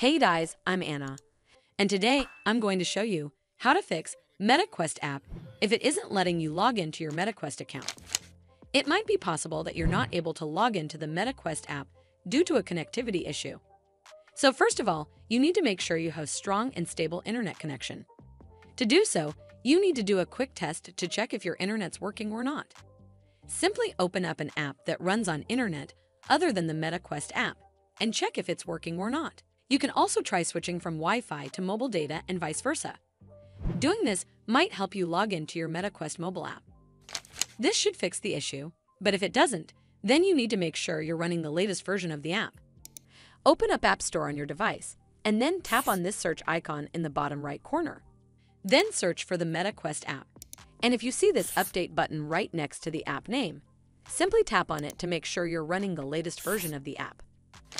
Hey guys, I'm Anna, and today I'm going to show you how to fix MetaQuest app if it isn't letting you log into your MetaQuest account. It might be possible that you're not able to log into the MetaQuest app due to a connectivity issue. So first of all, you need to make sure you have strong and stable internet connection. To do so, you need to do a quick test to check if your internet's working or not. Simply open up an app that runs on internet other than the MetaQuest app and check if it's working or not. You can also try switching from Wi-Fi to mobile data and vice versa. Doing this might help you log into your MetaQuest mobile app. This should fix the issue, but if it doesn't, then you need to make sure you're running the latest version of the app. Open up App Store on your device, and then tap on this search icon in the bottom right corner. Then search for the MetaQuest app. And if you see this update button right next to the app name, simply tap on it to make sure you're running the latest version of the app.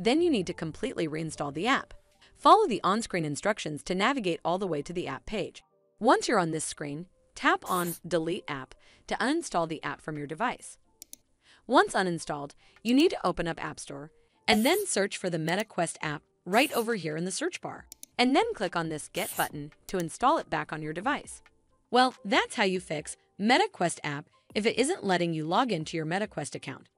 then you need to completely reinstall the app. Follow the on-screen instructions to navigate all the way to the app page. Once you're on this screen, tap on Delete App to uninstall the app from your device. Once uninstalled, you need to open up App Store and then search for the MetaQuest app right over here in the search bar, and then click on this Get button to install it back on your device. Well, that's how you fix MetaQuest app if it isn't letting you log into your MetaQuest account.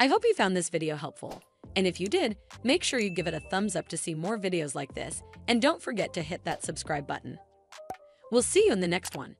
I hope you found this video helpful. And if you did, make sure you give it a thumbs up to see more videos like this, and don't forget to hit that subscribe button. We'll see you in the next one.